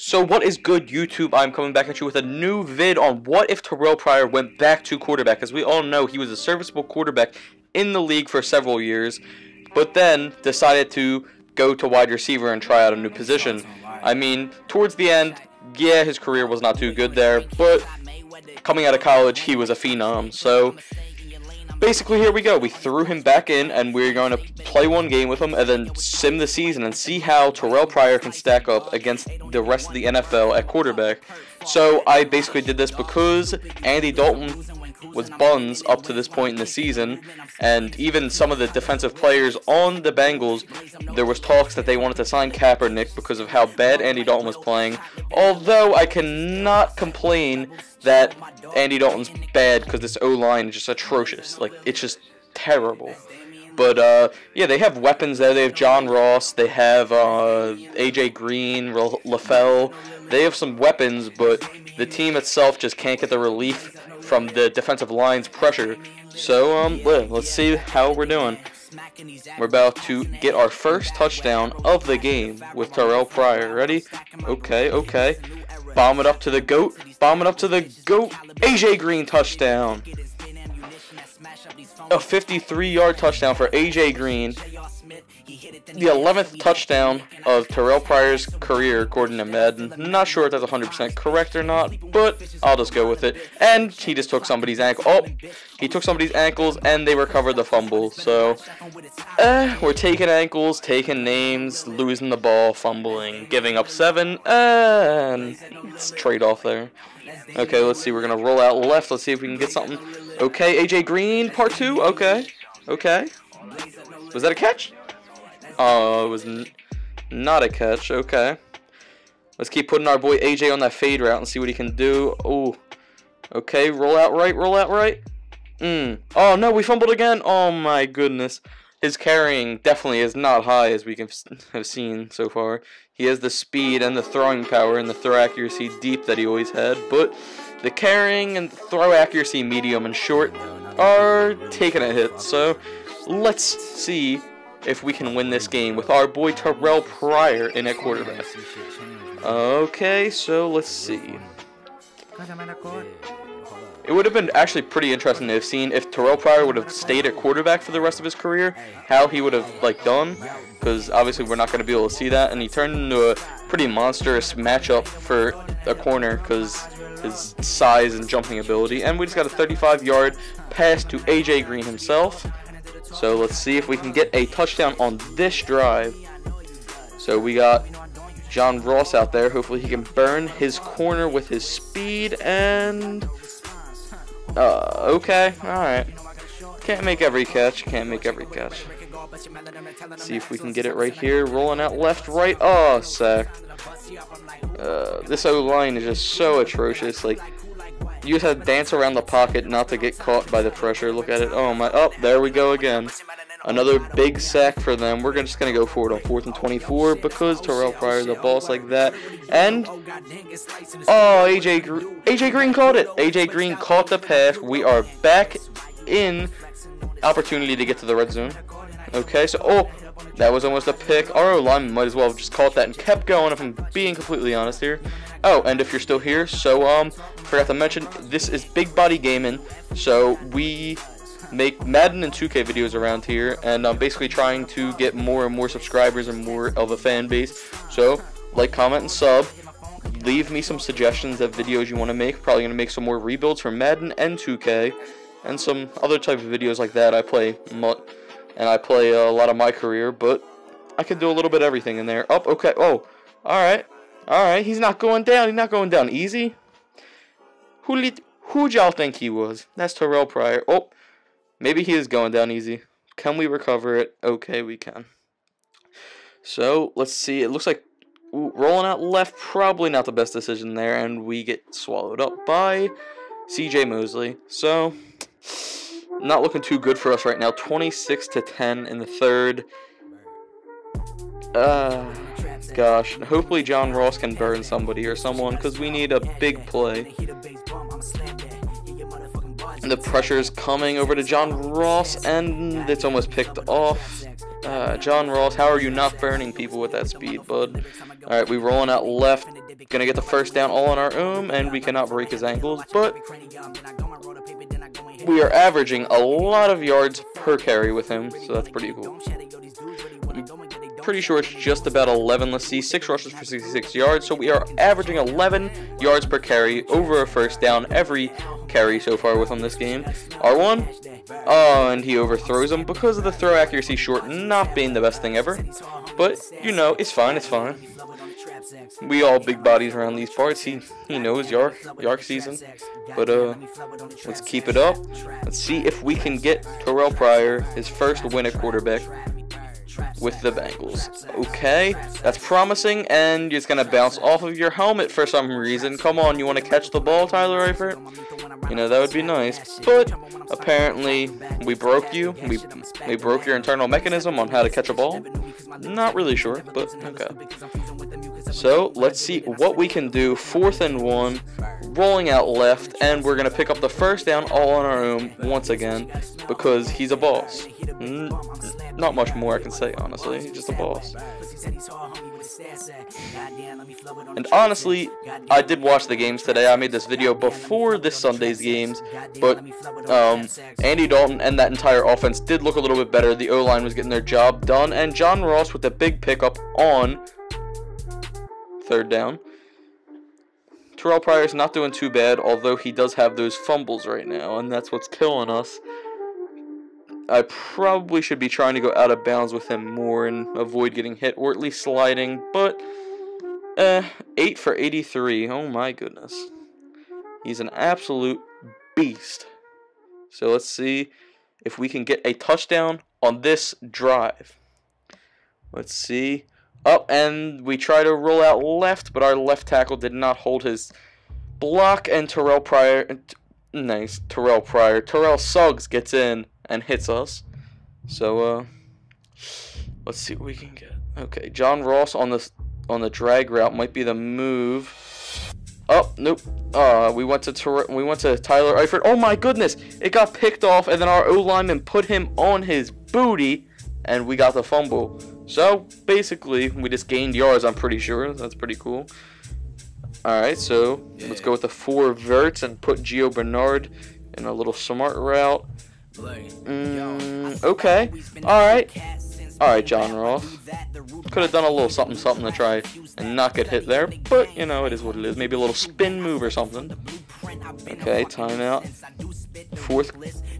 So what is good YouTube? I'm coming back at you with a new vid on what if Terrelle Pryor went back to quarterback. As we all know, he was a serviceable quarterback in the league for several years, but then decided to go to wide receiver and try out a new position. I mean, towards the end, yeah, his career was not too good there, but coming out of college, he was a phenom. So basically, here we go. We threw him back in, and we're going to play one game with him, and then sim the season and see how Terrelle Pryor can stack up against the rest of the NFL at quarterback. So I basically did this because Andy Dalton was buns up to this point in the season, and even some of the defensive players on the Bengals, there was talks that they wanted to sign Kaepernick because of how bad Andy Dalton was playing. Although I cannot complain that Andy Dalton's bad because this O line is just atrocious. Like it's just terrible. But uh, yeah, they have weapons there. They have John Ross. They have uh, AJ Green, LaFell. They have some weapons, but the team itself just can't get the relief from the defensive line's pressure. So um, let's see how we're doing. We're about to get our first touchdown of the game with Terrelle Pryor. Ready? Okay, okay. Bomb it up to the GOAT. Bomb it up to the GOAT. AJ Green touchdown. A 53 yard touchdown for AJ Green the 11th touchdown of Terrelle Pryor's career, according to Madden. Not sure if that's 100% correct or not, but I'll just go with it. And he just took somebody's ankle. Oh, he took somebody's ankles and they recovered the fumble. So, eh, we're taking ankles, taking names, losing the ball, fumbling, giving up seven, and it's trade off there. Okay, let's see. We're going to roll out left. Let's see if we can get something. Okay, AJ Green, part two. Okay, okay. Was that a catch? Oh, it was not a catch. Okay. Let's keep putting our boy AJ on that fade route and see what he can do. Oh. Okay, roll out right, roll out right. Mm. Oh, no, we fumbled again. Oh, my goodness. His carrying definitely is not high as we can have seen so far. He has the speed and the throwing power and the throw accuracy deep that he always had, but the carrying and throw accuracy medium and short are taking a hit. So let's see if we can win this game with our boy Terrelle Pryor in at quarterback. Okay, so let's see. It would have been actually pretty interesting to have seen if Terrelle Pryor would have stayed at quarterback for the rest of his career, how he would have like done, because obviously we're not going to be able to see that, and he turned into a pretty monstrous matchup for a corner because his size and jumping ability, and we just got a 35-yard pass to AJ Green himself. So let's see if we can get a touchdown on this drive. So we got John Ross out there. Hopefully he can burn his corner with his speed and... Uh, okay, alright. Can't make every catch, can't make every catch. See if we can get it right here. Rolling out left, right. Oh, sacked. Uh, this O-line is just so atrocious. Like, you just have to dance around the pocket not to get caught by the pressure. Look at it. Oh my. Oh, there we go again. Another big sack for them. We're just going to go for it on 4th and 24 because Terrelle Pryor the boss like that. And, oh, AJ, Gr AJ Green caught it. AJ Green caught the pass. We are back in opportunity to get to the red zone. Okay, so, oh, that was almost a pick. Our line might as well have just caught that and kept going if I'm being completely honest here. Oh, and if you're still here, so, um, forgot to mention, this is Big Body Gaming. So, we make Madden and 2K videos around here, and I'm basically trying to get more and more subscribers and more of a fan base. So, like, comment, and sub. Leave me some suggestions of videos you want to make. Probably going to make some more rebuilds for Madden and 2K, and some other type of videos like that. I play and I play a lot of my career, but I can do a little bit of everything in there. Up, oh, okay. Oh, all right, all right. He's not going down. He's not going down easy. Who who y'all think he was? That's Terrelle Pryor. Oh, maybe he is going down easy. Can we recover it? Okay, we can. So let's see. It looks like ooh, rolling out left, probably not the best decision there, and we get swallowed up by C.J. Mosley. So not looking too good for us right now. 26 to 10 in the third. Uh, gosh. Hopefully John Ross can burn somebody or someone because we need a big play. And The pressure is coming over to John Ross and it's almost picked off. Uh, John Ross, how are you not burning people with that speed, bud? Alright, we rolling out left. Gonna get the first down all on our own, and we cannot break his ankles, but we are averaging a lot of yards per carry with him, so that's pretty cool. pretty sure it's just about 11. Let's see, 6 rushes for 66 yards, so we are averaging 11 yards per carry over a first down every carry so far with him this game. R1, oh, uh, and he overthrows him because of the throw accuracy short not being the best thing ever. But, you know, it's fine, it's fine. We all big bodies around these parts. He he knows Yark Yark season. But uh let's keep it up. Let's see if we can get Terrelle Pryor his first win at quarterback with the Bengals. Okay, that's promising, and it's gonna bounce off of your helmet for some reason. Come on, you want to catch the ball, Tyler Eifert? You know that would be nice, but apparently we broke you. We we broke your internal mechanism on how to catch a ball. Not really sure, but okay. So let's see what we can do. Fourth and one, rolling out left, and we're gonna pick up the first down all on our own once again because he's a boss. Not much more I can say, honestly. He's just a boss. And honestly, I did watch the games today. I made this video before this Sunday's games, but um, Andy Dalton and that entire offense did look a little bit better. The O-line was getting their job done, and John Ross with the big pickup on third down. Terrelle Pryor's not doing too bad, although he does have those fumbles right now, and that's what's killing us. I probably should be trying to go out of bounds with him more and avoid getting hit, or at least sliding, but, eh, 8 for 83, oh my goodness. He's an absolute beast. So let's see if we can get a touchdown on this drive. Let's see. Up, oh, and we try to roll out left, but our left tackle did not hold his block, and Terrelle Pryor, nice, Terrelle Pryor, Terrell Suggs gets in and hits us. So, uh, let's see what we can get. Okay, John Ross on the on the drag route might be the move. Oh, nope. Uh, we went to Ter we went to Tyler Eifert. Oh my goodness! It got picked off, and then our O lineman put him on his booty, and we got the fumble. So basically, we just gained yards. I'm pretty sure that's pretty cool. All right, so yeah. let's go with the four verts and put Gio Bernard in a little smart route. Mm, okay. All right. All right, John Ross. Could have done a little something, something to try and not get hit there, but you know it is what it is. Maybe a little spin move or something. Okay, timeout. Fourth,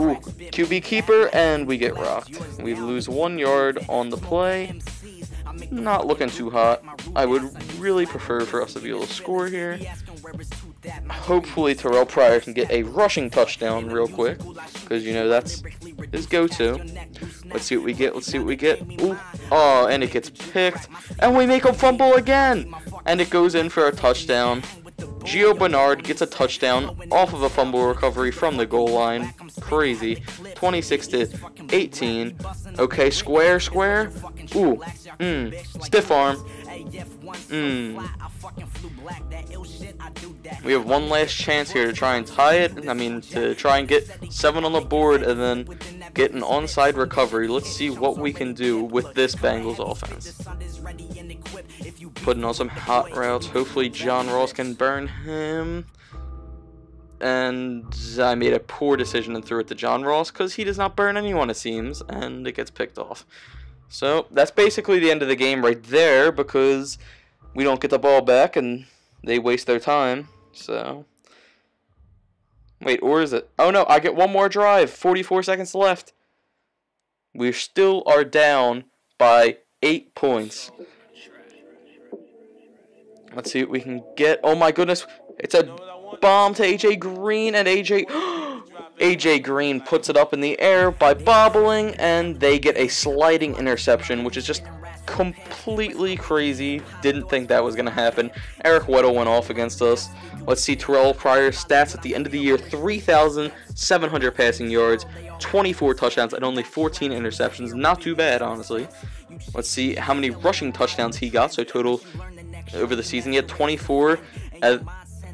ooh, QB keeper, and we get rocked. We lose one yard on the play. Not looking too hot. I would really prefer for us to be able to score here. Hopefully Terrelle Pryor can get a rushing touchdown real quick, because you know that's his go-to. Let's see what we get. Let's see what we get. Ooh. Oh, and it gets picked, and we make a fumble again, and it goes in for a touchdown. Gio Bernard gets a touchdown off of a fumble recovery from the goal line. Crazy. 26 to 18. Okay, square, square. Ooh. Mmm. Stiff arm. Mmm. We have one last chance here to try and tie it. I mean, to try and get seven on the board and then get an onside recovery. Let's see what we can do with this Bengals offense. Putting on some hot routes. Hopefully John Ross can burn him. And I made a poor decision and threw it to John Ross because he does not burn anyone, it seems, and it gets picked off. So that's basically the end of the game right there because we don't get the ball back and they waste their time. So wait, or is it? Oh no, I get one more drive. 44 seconds left. We still are down by eight points. Let's see what we can get. Oh my goodness, it's a bomb to AJ Green and AJ. AJ Green puts it up in the air by bobbling, and they get a sliding interception, which is just completely crazy. Didn't think that was going to happen. Eric Weddle went off against us. Let's see Terrelle Pryor's stats at the end of the year 3,700 passing yards, 24 touchdowns, and only 14 interceptions. Not too bad, honestly. Let's see how many rushing touchdowns he got. So, total over the season, he had 24. And,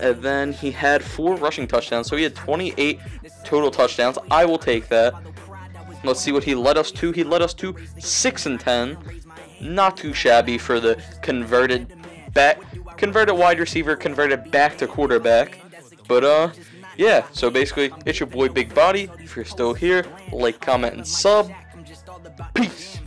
and then he had four rushing touchdowns. So, he had 28 total touchdowns. I will take that. Let's see what he led us to. He led us to 6 and 10. Not too shabby for the converted back converted wide receiver, converted back to quarterback. But uh yeah, so basically it's your boy Big Body. If you're still here, like, comment, and sub. Peace.